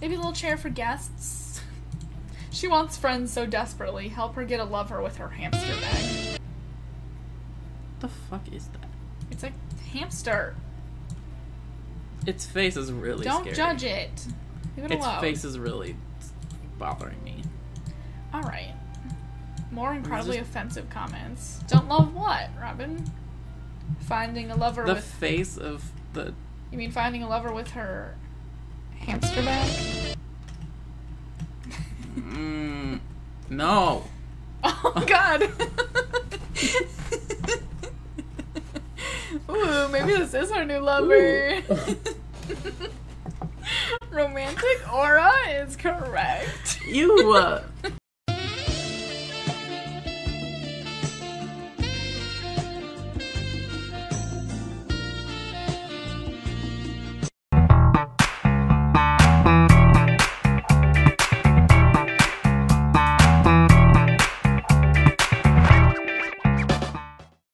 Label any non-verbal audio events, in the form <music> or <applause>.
Maybe a little chair for guests. She wants friends so desperately. Help her get a lover with her hamster bag. What the fuck is that? It's a hamster. Its face is really Don't scary. judge it. Leave it Its alone. face is really bothering me. All right. More incredibly just- offensive comments. Don't love what, Robin? Finding a lover The with. The face of the you mean finding a lover with her hamster bag? mm, no. Oh <laughs> God. Ooh, maybe this is our new lover. <laughs> Romantic aura is correct. You uh,